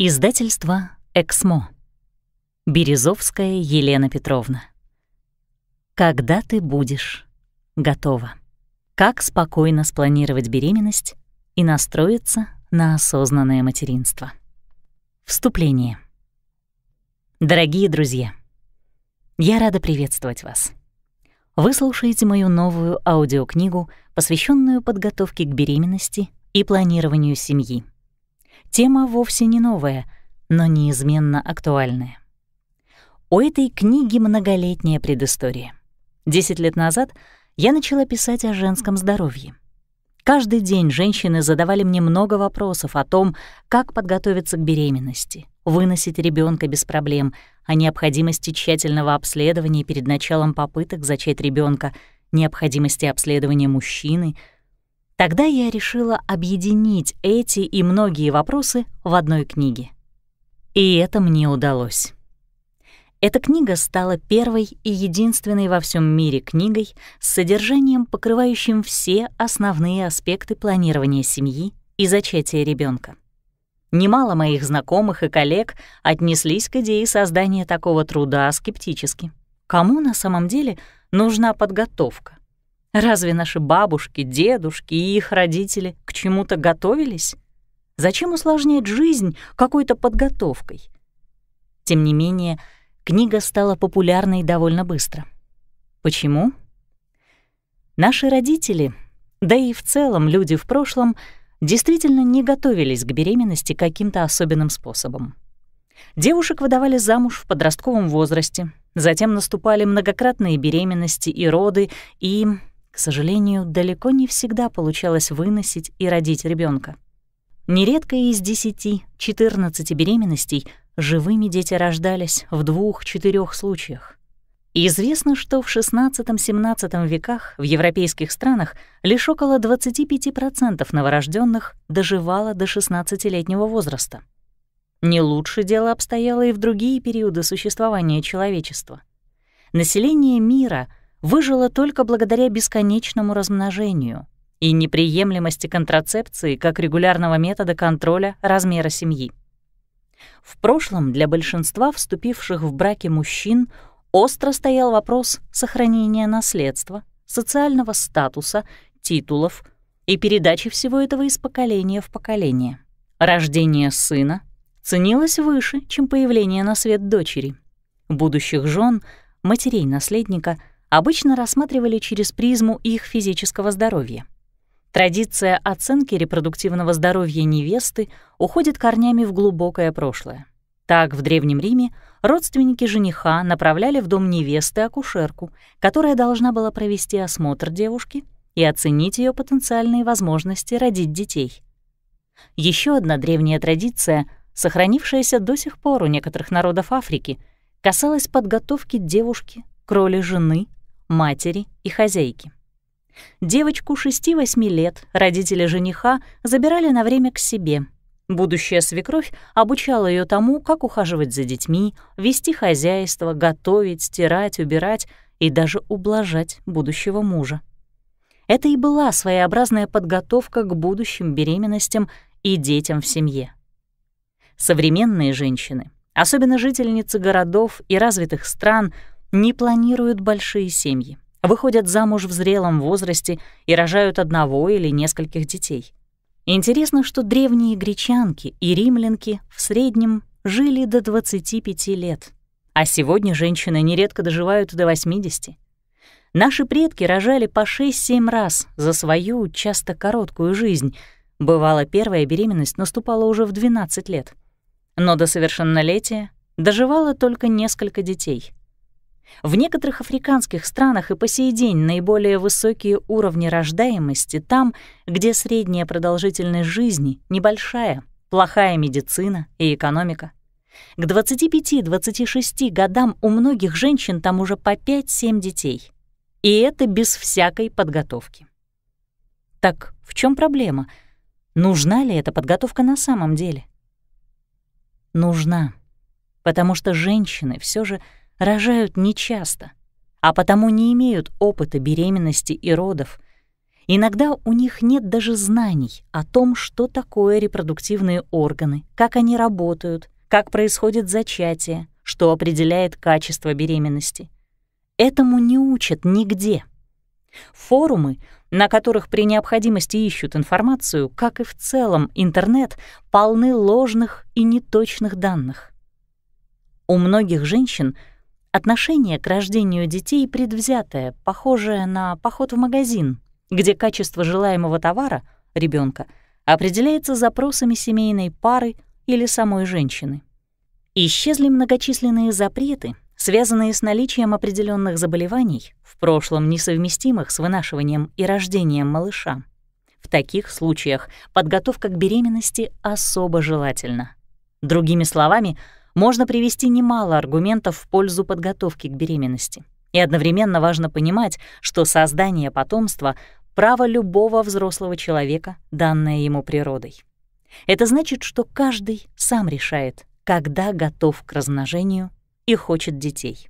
Издательство «Эксмо». Березовская Елена Петровна. Когда ты будешь готова? Как спокойно спланировать беременность и настроиться на осознанное материнство? Вступление. Дорогие друзья, я рада приветствовать вас. Вы слушаете мою новую аудиокнигу, посвященную подготовке к беременности и планированию семьи. Тема вовсе не новая, но неизменно актуальная. У этой книги многолетняя предыстория. Десять лет назад я начала писать о женском здоровье. Каждый день женщины задавали мне много вопросов о том, как подготовиться к беременности, выносить ребенка без проблем, о необходимости тщательного обследования перед началом попыток зачать ребенка, необходимости обследования мужчины — Тогда я решила объединить эти и многие вопросы в одной книге. И это мне удалось. Эта книга стала первой и единственной во всем мире книгой с содержанием, покрывающим все основные аспекты планирования семьи и зачатия ребенка. Немало моих знакомых и коллег отнеслись к идее создания такого труда скептически. Кому на самом деле нужна подготовка? Разве наши бабушки, дедушки и их родители к чему-то готовились? Зачем усложнять жизнь какой-то подготовкой? Тем не менее, книга стала популярной довольно быстро. Почему? Наши родители, да и в целом люди в прошлом, действительно не готовились к беременности каким-то особенным способом. Девушек выдавали замуж в подростковом возрасте, затем наступали многократные беременности и роды, и к сожалению, далеко не всегда получалось выносить и родить ребенка. Нередко из 10-14 беременностей живыми дети рождались в двух-четырех случаях. Известно, что в XVI-XVII веках в европейских странах лишь около 25% новорожденных доживало до 16-летнего возраста. Не лучше дело обстояло и в другие периоды существования человечества. Население мира выжила только благодаря бесконечному размножению и неприемлемости контрацепции как регулярного метода контроля размера семьи. В прошлом для большинства вступивших в браки мужчин остро стоял вопрос сохранения наследства, социального статуса, титулов и передачи всего этого из поколения в поколение. Рождение сына ценилось выше, чем появление на свет дочери. Будущих жен, матерей наследника — обычно рассматривали через призму их физического здоровья. Традиция оценки репродуктивного здоровья невесты уходит корнями в глубокое прошлое. Так, в Древнем Риме родственники жениха направляли в дом невесты акушерку, которая должна была провести осмотр девушки и оценить ее потенциальные возможности родить детей. Еще одна древняя традиция, сохранившаяся до сих пор у некоторых народов Африки, касалась подготовки девушки к роли жены матери и хозяйки. Девочку 6-8 лет родители жениха забирали на время к себе. Будущая свекровь обучала ее тому, как ухаживать за детьми, вести хозяйство, готовить, стирать, убирать и даже ублажать будущего мужа. Это и была своеобразная подготовка к будущим беременностям и детям в семье. Современные женщины, особенно жительницы городов и развитых стран, не планируют большие семьи, выходят замуж в зрелом возрасте и рожают одного или нескольких детей. Интересно, что древние гречанки и римлянки в среднем жили до 25 лет, а сегодня женщины нередко доживают до 80. Наши предки рожали по 6-7 раз за свою, часто короткую жизнь. Бывало, первая беременность наступала уже в 12 лет. Но до совершеннолетия доживала только несколько детей — в некоторых африканских странах и по сей день наиболее высокие уровни рождаемости там, где средняя продолжительность жизни небольшая, плохая медицина и экономика. К 25-26 годам у многих женщин там уже по 5-7 детей. И это без всякой подготовки. Так в чем проблема? Нужна ли эта подготовка на самом деле? Нужна, потому что женщины все же — рожают нечасто, а потому не имеют опыта беременности и родов. Иногда у них нет даже знаний о том, что такое репродуктивные органы, как они работают, как происходит зачатие, что определяет качество беременности. Этому не учат нигде. Форумы, на которых при необходимости ищут информацию, как и в целом интернет, полны ложных и неточных данных. У многих женщин отношение к рождению детей предвзятое, похожее на поход в магазин, где качество желаемого товара, ребенка, определяется запросами семейной пары или самой женщины. Исчезли многочисленные запреты, связанные с наличием определенных заболеваний, в прошлом несовместимых с вынашиванием и рождением малыша. В таких случаях подготовка к беременности особо желательна. Другими словами, можно привести немало аргументов в пользу подготовки к беременности. И одновременно важно понимать, что создание потомства право любого взрослого человека, данное ему природой. Это значит, что каждый сам решает, когда готов к размножению и хочет детей.